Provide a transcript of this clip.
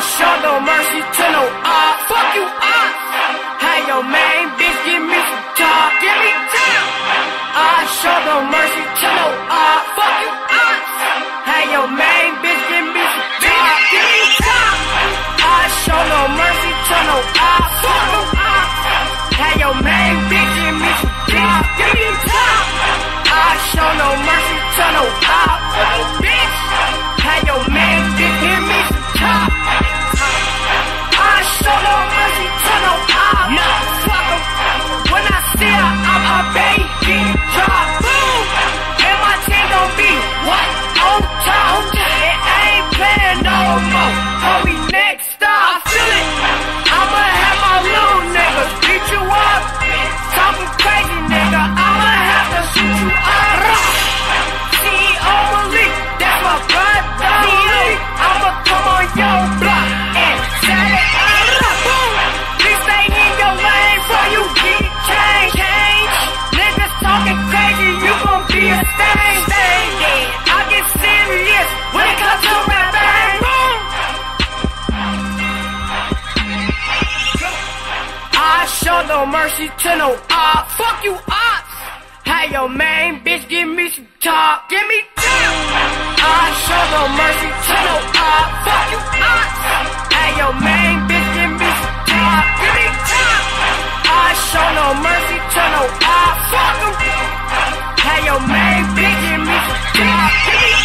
Show no mercy to no. Fuck you up. Hey, your main bitch, give me some talk. Give me time. Ah, I show no mercy to no. Fuck you up. Hey, your main bitch, give me some talk. Give me time. Ah, I show no mercy to no. Fuck you up. Hey, your main bitch, give me some talk. Give me time. Ah, I show no mercy to no. Baby drop, boom. And my team gon' be what. show no mercy to no opps. Fuck you opps. Hey yo main bitch, give me some top. Give me top. I show no mercy to no opps. Fuck you opps. Hey yo main bitch, give me some top. Give me top. I show no mercy to no opps. Fuck em. Hey yo main bitch, give me some top. Give me